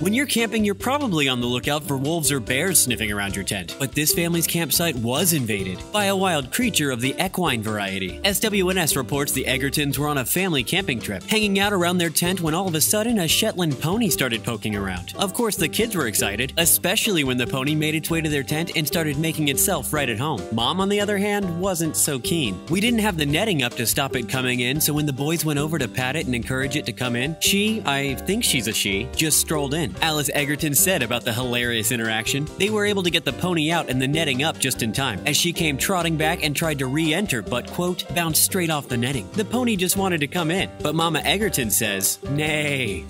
When you're camping, you're probably on the lookout for wolves or bears sniffing around your tent. But this family's campsite was invaded by a wild creature of the equine variety. SWNS reports the Egertons were on a family camping trip, hanging out around their tent when all of a sudden a Shetland pony started poking around. Of course, the kids were excited, especially when the pony made its way to their tent and started making itself right at home. Mom, on the other hand, wasn't so keen. We didn't have the netting up to stop it coming in, so when the boys went over to pat it and encourage it to come in, she, I think she's a she, just strolled in. Alice Egerton said about the hilarious interaction, they were able to get the pony out and the netting up just in time, as she came trotting back and tried to re-enter, but quote, bounced straight off the netting. The pony just wanted to come in, but Mama Egerton says, nay.